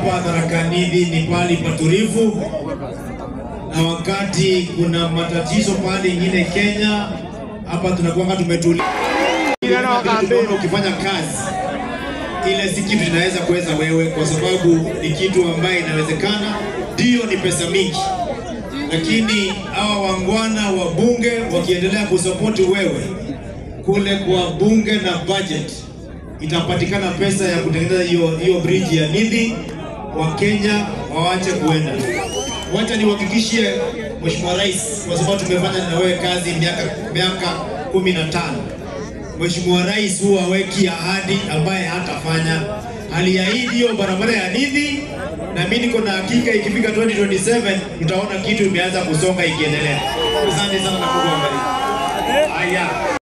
hapa Tharakanithi ni pali patulivu, na wakati kuna matatizo pahali ingine Kenya, hapa tunakuanga tumetulia. Ukifanya kazi ile si kitu inaweza kuweza wewe, kwa sababu ni kitu ambaye inawezekana, ndio ni pesa mingi, lakini hawa wangwana wa bunge wakiendelea kusapoti wewe kule kwa bunge na budget, itapatikana pesa ya kutengeneza hiyo hiyo bridge ya Nithi. Wa Kenya wawache kuenda. Wacha niwahakikishie Mheshimiwa Rais, kwa sababu tumefanya na wewe kazi miaka miaka kumi na tano. Mheshimiwa Rais huwa aweki ahadi ambaye hatafanya. Aliahidi hiyo barabara ya Nithi, na mimi niko na hakika ikifika 2027 tutaona kitu imeanza kusonga ikiendelea. Asante sana na Mungu. Haya.